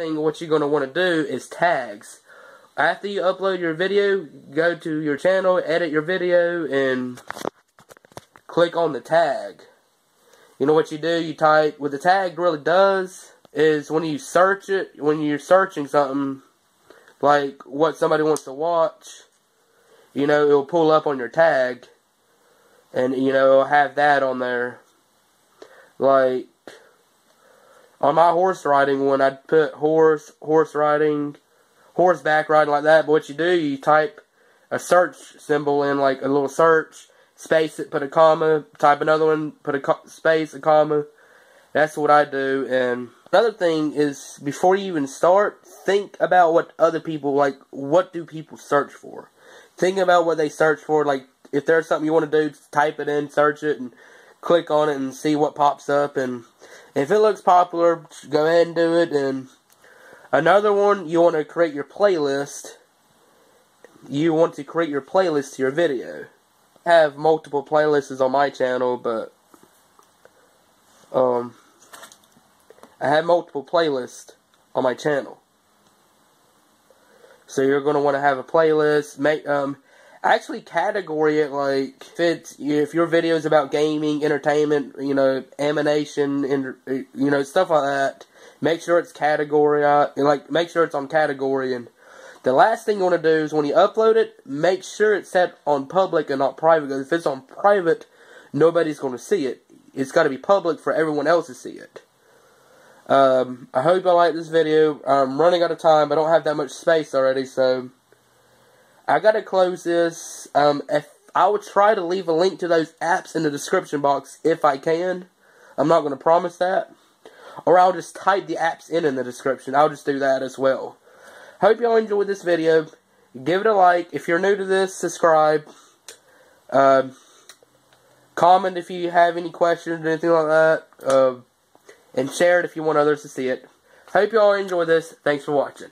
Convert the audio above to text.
thing what you're going to want to do is tags. After you upload your video, go to your channel, edit your video, and click on the tag. You know what you do? You type, what the tag really does is when you search it, when you're searching something, like what somebody wants to watch, you know, it'll pull up on your tag, and, you know, it'll have that on there. Like, on my horse riding one, I'd put horse, horse riding, horseback riding like that. But what you do, you type a search symbol in, like a little search, space it, put a comma, type another one, put a space, a comma. That's what I do. And another thing is, before you even start, think about what other people, like, what do people search for? Think about what they search for. Like, if there's something you want to do, type it in, search it, and click on it and see what pops up. And if it looks popular, go ahead and do it. And another one, you want to create your playlist. You want to create your playlist to your video. I have multiple playlists on my channel, but um, I have multiple playlists on my channel. So you're going to want to have a playlist. Make um, actually category it like if it's if your video is about gaming, entertainment, you know, animation, and you know stuff like that. Make sure it's category like make sure it's on category and. The last thing you want to do is when you upload it, make sure it's set on public and not private. Because if it's on private, nobody's going to see it. It's got to be public for everyone else to see it. Um, I hope you like this video. I'm running out of time. I don't have that much space already, so I gotta close this. Um, if I will try to leave a link to those apps in the description box if I can. I'm not gonna promise that. Or I'll just type the apps in in the description. I'll just do that as well. Hope y'all enjoyed this video. Give it a like. If you're new to this, subscribe. Uh, comment if you have any questions or anything like that. Uh, and share it if you want others to see it. Hope y'all enjoy this. Thanks for watching.